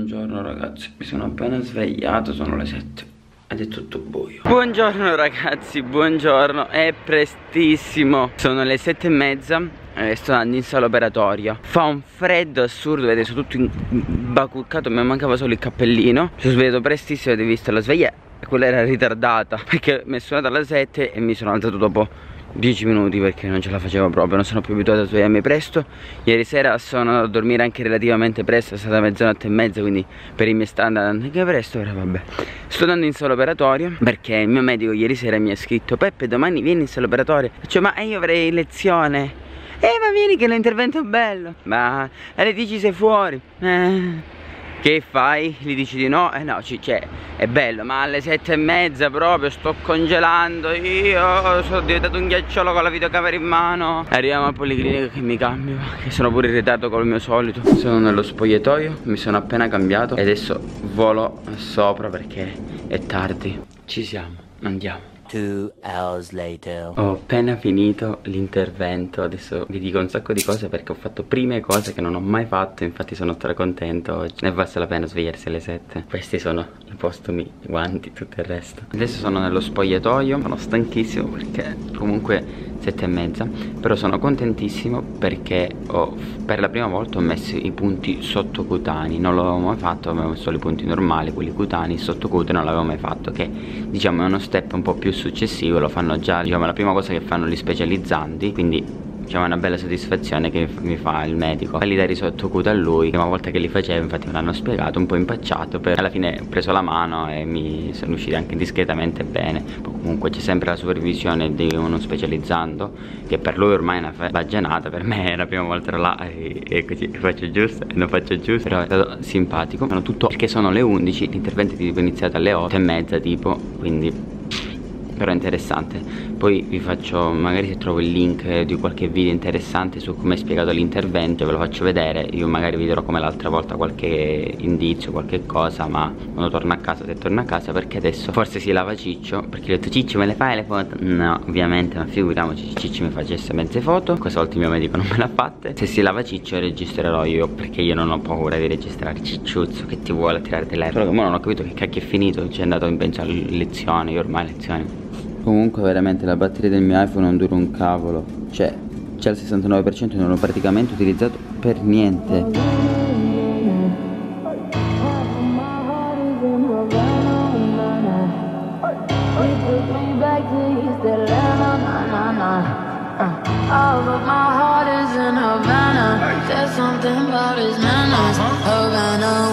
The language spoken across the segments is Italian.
Buongiorno ragazzi, mi sono appena svegliato, sono le 7 ed è tutto buio. Buongiorno ragazzi, buongiorno, è prestissimo. Sono le 7 e mezza e sto andando in sala operatoria Fa un freddo assurdo, vedete, sono tutto imbacuccato, mi mancava solo il cappellino. Mi sono svegliato prestissimo, avete visto la sveglia quella era ritardata Perché mi sono andato alle 7 e mi sono alzato dopo 10 minuti perché non ce la facevo proprio Non sono più abituato a svegliarmi presto. Ieri sera sono andato a dormire anche relativamente presto È stata mezzanotte e mezza quindi per i miei standard anche presto Ora vabbè. Sto andando in sala operatoria Perché il mio medico ieri sera mi ha scritto Peppe domani vieni in sala operatoria Cioè ma io avrei lezione eh ma vieni che l'intervento è bello Ma alle 10 sei fuori Eh che fai? Gli dici di no? Eh no, cioè, è bello, ma alle sette e mezza proprio sto congelando Io sono diventato un ghiacciolo con la videocamera in mano Arriviamo al policlinico che mi cambio Che sono pure in ritardo col mio solito Sono nello spogliatoio, mi sono appena cambiato E adesso volo sopra perché è tardi Ci siamo, andiamo. Ho appena finito l'intervento Adesso vi dico un sacco di cose perché ho fatto prime cose che non ho mai fatto Infatti sono stracontento oggi. Ne vale la pena svegliarsi alle 7 Questi sono i postumi, i guanti, tutto il resto. Adesso sono nello spogliatoio Sono stanchissimo perché comunque sette e mezza Però sono contentissimo perché ho, per la prima volta ho messo i punti sottocutanei Non l'avevo mai fatto, avevo messo i punti normali, quelli cutanei Sottocute non l'avevo mai fatto Che diciamo è uno step un po' più successivo lo fanno già diciamo la prima cosa che fanno gli specializzanti quindi diciamo una bella soddisfazione che mi fa il medico. Quelli da risotto cuto a lui la prima volta che li facevo infatti me l'hanno spiegato un po' impacciato per alla fine ho preso la mano e mi sono usciti anche discretamente bene. Comunque c'è sempre la supervisione di uno specializzando che per lui ormai è una baggianata per me è la prima volta là e, e così faccio giusto e non faccio giusto. Però è stato simpatico. Sono tutto perché sono le 11 l'intervento è iniziato alle 8 e mezza tipo quindi però interessante. Poi vi faccio magari se trovo il link di qualche video interessante su come è spiegato l'intervento ve lo faccio vedere. Io magari vi darò come l'altra volta qualche indizio qualche cosa ma quando torno a casa se torno a casa perché adesso forse si lava Ciccio perché gli ho detto Ciccio me le fai le foto? no ovviamente ma figuriamoci Ciccio mi facesse mezze foto. Questa volta il mio medico non me l'ha fatte. Se si lava Ciccio registrerò io perché io non ho paura di registrare Cicciuzzo che ti vuole tirare telefono però non ho capito che cacchio è finito ci è andato in pensa lezione io ormai lezioni Comunque veramente la batteria del mio iPhone non dura un cavolo. Cioè c'è il 69% e non l'ho praticamente utilizzato per niente. All of my heart is in Havana There's something about his manners Havana,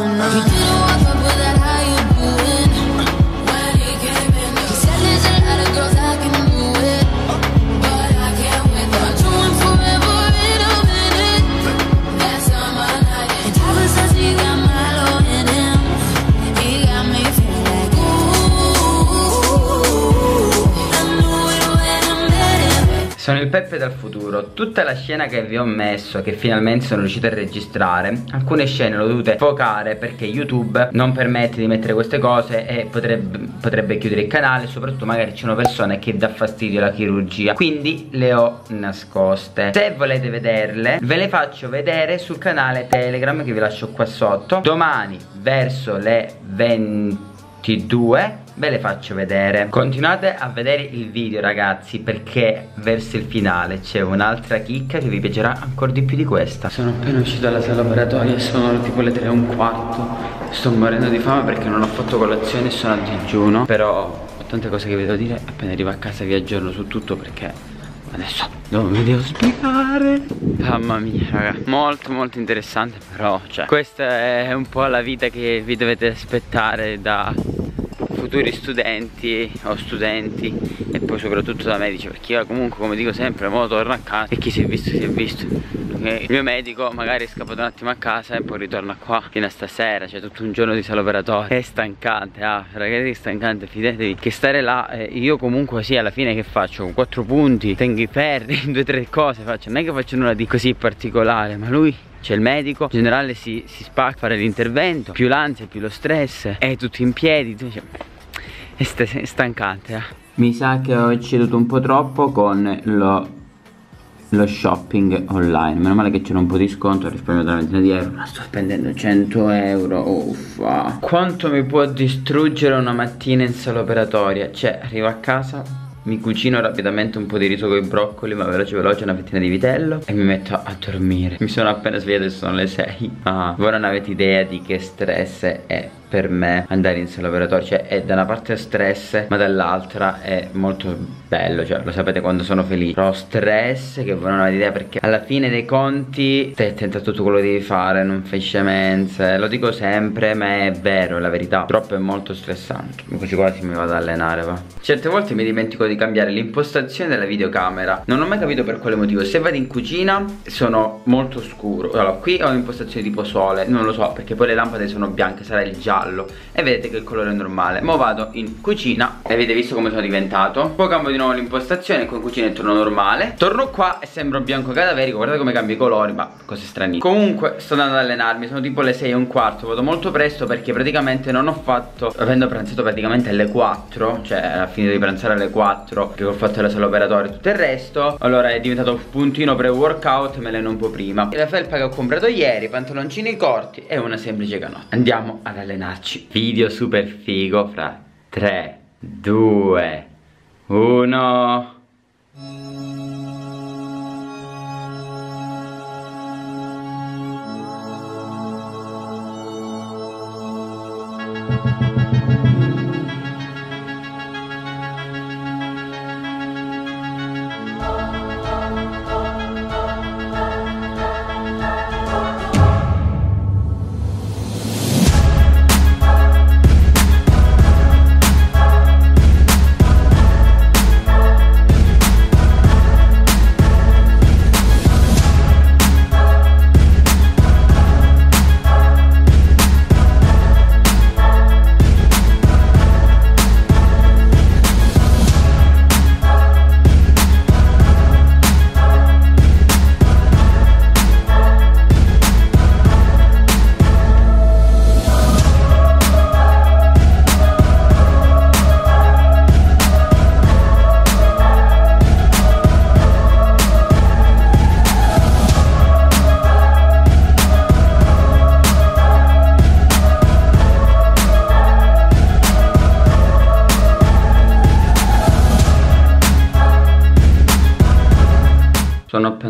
Sono il Peppe dal futuro. Tutta la scena che vi ho messo Che finalmente sono riuscito a registrare Alcune scene le ho dovute focare Perché YouTube non permette di mettere queste cose E potrebbe, potrebbe chiudere il canale Soprattutto magari ci sono persone che dà fastidio la chirurgia. Quindi le ho nascoste. Se volete vederle Ve le faccio vedere sul canale Telegram Che vi lascio qua sotto. Domani verso le 22 ve le faccio vedere. Continuate a vedere il video ragazzi perché verso il finale c'è un'altra chicca che vi piacerà ancora di più di questa. Sono appena uscito dalla sala operatoria sono tipo le 3 e un quarto. Sto morendo di fame perché non ho fatto colazione e sono a digiuno. Però ho tante cose che vi devo dire. Appena arrivo a casa vi aggiorno su tutto perché Adesso non vi devo spiegare. Mamma mia raga. Molto molto interessante però Cioè questa è un po' la vita che vi dovete aspettare da futuri studenti o studenti e poi soprattutto da medici perché io comunque come dico sempre mo torno a casa e chi si è visto si è visto. Il mio medico magari è scappato un attimo a casa e poi ritorna qua fino a stasera c'è tutto un giorno di sala operatoria è stancante ah ragazzi è stancante fidatevi. Che stare là eh, io comunque sì alla fine che faccio? Con quattro punti tengo i ferri due o tre cose faccio. Non è che faccio nulla di così particolare ma lui c'è il medico, in generale si, si spacca fare l'intervento, più l'ansia, più lo stress, è tutto in piedi, cioè, è stancante eh. Mi sa che ho ceduto un po' troppo con lo lo shopping online. Meno male che c'era un po' di sconto Risparmio una ventina di euro Ma sto spendendo 100 euro Uffa. Quanto mi può distruggere una mattina in sala operatoria? Cioè arrivo a casa mi cucino rapidamente un po' di riso con i broccoli ma veloce veloce una fettina di vitello e mi metto a dormire. Mi sono appena svegliato e sono le 6 ah, voi non avete idea di che stress è per me andare in sala operatoria. Cioè è da una parte stress ma dall'altra è molto bello cioè lo sapete quando sono felice. Però stress che voi non avete idea perché alla fine dei conti stai attento a tutto quello che devi fare non fai scemenze. Lo dico sempre ma è vero è la verità. Troppo è molto stressante. Quasi quasi mi vado ad allenare va. Certe volte mi dimentico di cambiare l'impostazione della videocamera. Non ho mai capito per quale motivo. Se vado in cucina sono molto scuro. Allora qui ho un'impostazione tipo sole non lo so perché poi le lampade sono bianche sarà il giallo giallo. E vedete che il colore è normale. Mo vado in cucina. E avete visto come sono diventato? Poi cambio di nuovo l'impostazione con cucina e torno normale. Torno qua e sembro bianco cadaverico. Guardate come cambio i colori ma cose strane. Comunque sto andando ad allenarmi. Sono tipo le 6 e un quarto. Vado molto presto perché praticamente non ho fatto Avendo pranzato praticamente alle 4 Cioè alla fine di pranzare alle 4 Che ho fatto la sala operatoria e tutto il resto Allora è diventato un puntino pre-workout Me alleno un po' prima. E la felpa che ho comprato ieri Pantaloncini corti e una semplice canotta. Andiamo ad allenarci farci video super figo fra 3, 2, 1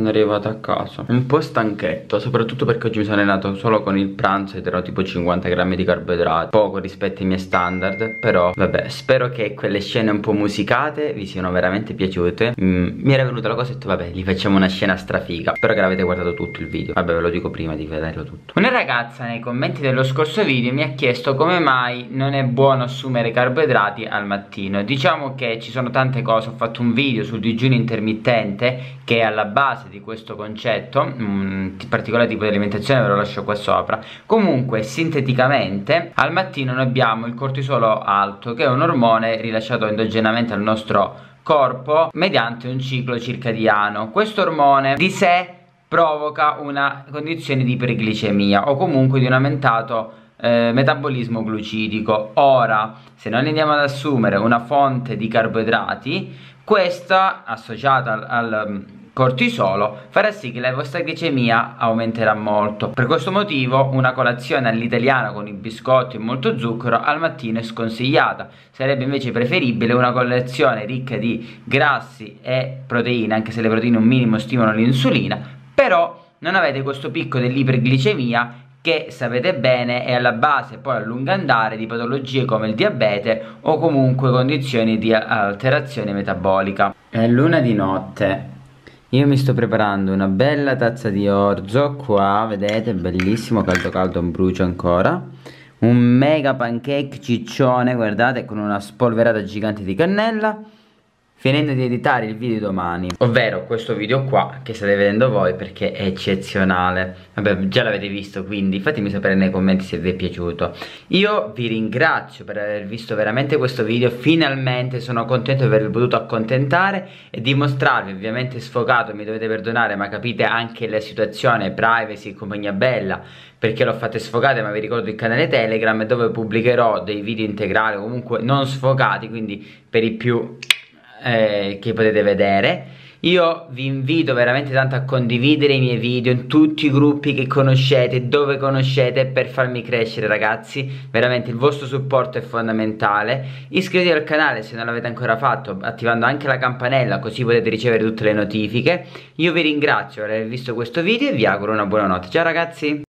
Sono arrivato a casa. Un po' stanchetto Soprattutto perché oggi mi sono allenato solo con il pranzo Ed ero tipo 50 grammi di carboidrati. Poco rispetto ai miei standard Però vabbè Spero che quelle scene un po' musicate Vi siano veramente piaciute. Mm, Mi era venuta la cosa e ho detto vabbè Gli facciamo una scena strafiga. Spero che l'avete guardato tutto il video. Vabbè ve lo dico prima di vederlo tutto. Una ragazza nei commenti dello scorso video Mi ha chiesto come mai non è buono assumere carboidrati al mattino. Diciamo che ci sono tante cose Ho fatto un video sul digiuno intermittente Che è alla base base di questo concetto un particolare tipo di alimentazione ve lo lascio qua sopra. Comunque sinteticamente al mattino noi abbiamo il cortisolo alto che è un ormone rilasciato endogenamente al nostro corpo mediante un ciclo circadiano questo ormone di sé provoca una condizione di iperglicemia o comunque di un aumentato eh, metabolismo glucidico. Ora se noi andiamo ad assumere una fonte di carboidrati questa associata al, al cortisolo farà sì che la vostra glicemia aumenterà molto. Per questo motivo una colazione all'italiana con i biscotti e molto zucchero al mattino è sconsigliata. Sarebbe invece preferibile una colazione ricca di grassi e proteine, anche se le proteine un minimo stimolano l'insulina, però non avete questo picco dell'iperglicemia che sapete bene è alla base poi a lungo andare di patologie come il diabete o comunque condizioni di alterazione metabolica. È luna di notte io mi sto preparando una bella tazza di orzo qua, vedete, bellissimo, caldo caldo, un brucio ancora. Un mega pancake ciccione, guardate, con una spolverata gigante di cannella finendo di editare il video domani. Ovvero questo video qua che state vedendo voi perché è eccezionale. Vabbè già l'avete visto quindi fatemi sapere nei commenti se vi è piaciuto. Io vi ringrazio per aver visto veramente questo video. Finalmente sono contento di avervi potuto accontentare e dimostrarvi ovviamente sfogato mi dovete perdonare ma capite anche la situazione privacy compagnia bella perché l'ho fatte sfogate ma vi ricordo il canale telegram dove pubblicherò dei video integrali comunque non sfogati quindi per i più eh, che potete vedere. Io vi invito veramente tanto a condividere i miei video in tutti i gruppi che conoscete, dove conoscete per farmi crescere ragazzi. Veramente il vostro supporto è fondamentale. Iscrivetevi al canale se non l'avete ancora fatto attivando anche la campanella così potete ricevere tutte le notifiche. Io vi ringrazio per aver visto questo video e vi auguro una buona notte. Ciao ragazzi